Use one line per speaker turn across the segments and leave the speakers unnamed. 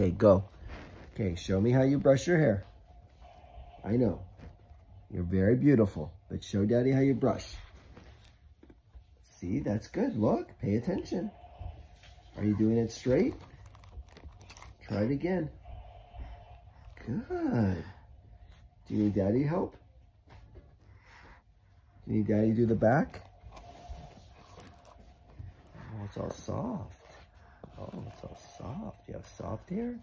Okay, go. Okay, show me how you brush your hair. I know. You're very beautiful, but show daddy how you brush. See, that's good. Look, pay attention. Are you doing it straight? Try it again. Good. Do you need daddy help? Do you need daddy do the back? Oh, it's all soft. Oh, it's all soft. You have soft hair?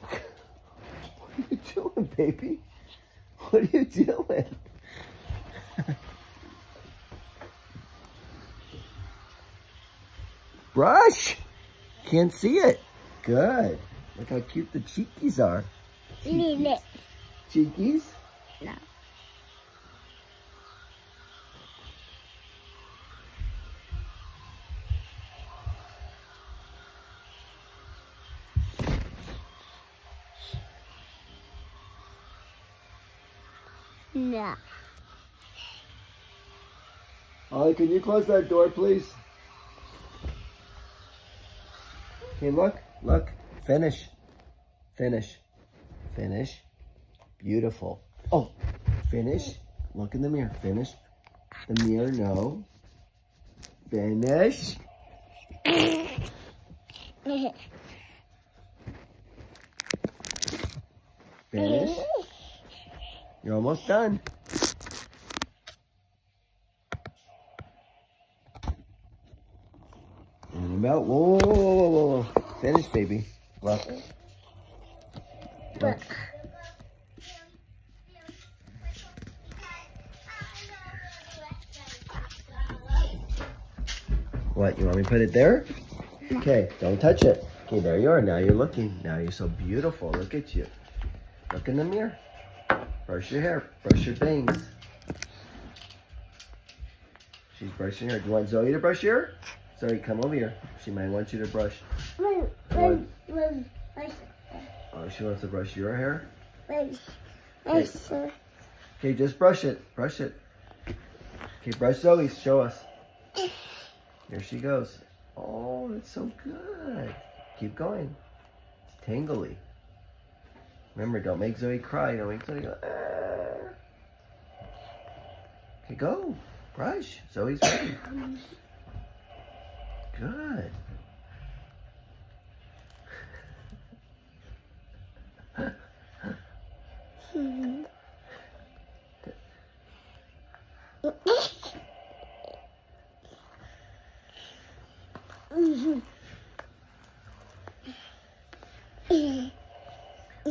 what are you doing, baby? What are you doing? Brush. Can't see it. Good. Look how cute the cheekies are.
Cheekies?
Cheekies?
No. No.
Ollie, can you close that door, please? Okay, look, look. Finish. Finish. Finish. Beautiful. Oh, finish. Look in the mirror. Finish. The mirror, no. Finish. Finish. You're almost done. And about, whoa, whoa, whoa, whoa, whoa. Finish, baby. Look. Look. What, you want me to put it there? Okay, don't touch it. Okay, there you are. Now you're looking. Now you're so beautiful. Look at you. Look in the mirror. Brush your hair. Brush your bangs. She's brushing her. Do you want Zoe to brush your hair? Zoe, come over here. She might want you to brush. Oh, she wants to brush your hair? Okay, just brush it. Brush it. Okay, brush Zoe's. Show us. Here she goes. Oh, it's so good. Keep going. It's tingly. Remember, don't make Zoe cry. Don't make Zoe go, "Ah." Okay, go. Brush. Zoe's ready. Good.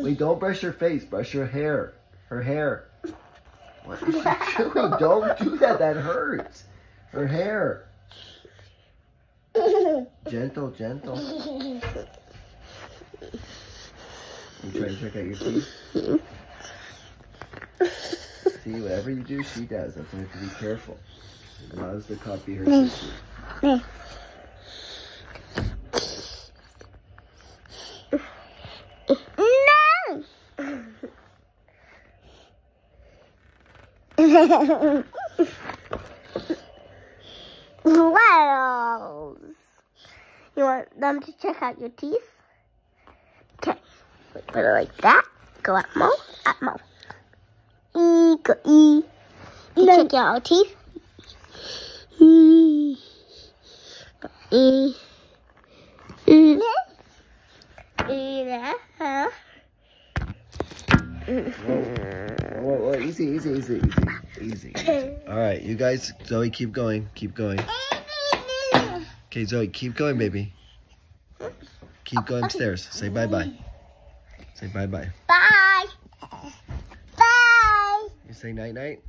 Wait, don't brush her face. Brush her hair. Her hair. What is she doing? Don't do that. That hurts. Her hair. Gentle, gentle. I'm trying to check out your teeth. See, whatever you do, she does. That's why you have to be careful. She loves to copy her sister.
No! What else? You want them to check out your teeth? Okay. Put it like that. Go at Mo. At Mo. E. Go E. You check out our teeth. E. E. E. E. Huh?
Whoa, easy, easy, easy, easy, easy. All right, you guys, Zoe, keep going, keep going. Okay, Zoe, keep going, baby. Keep going upstairs. Say bye-bye. Say bye-bye.
Bye. Bye.
You say night-night?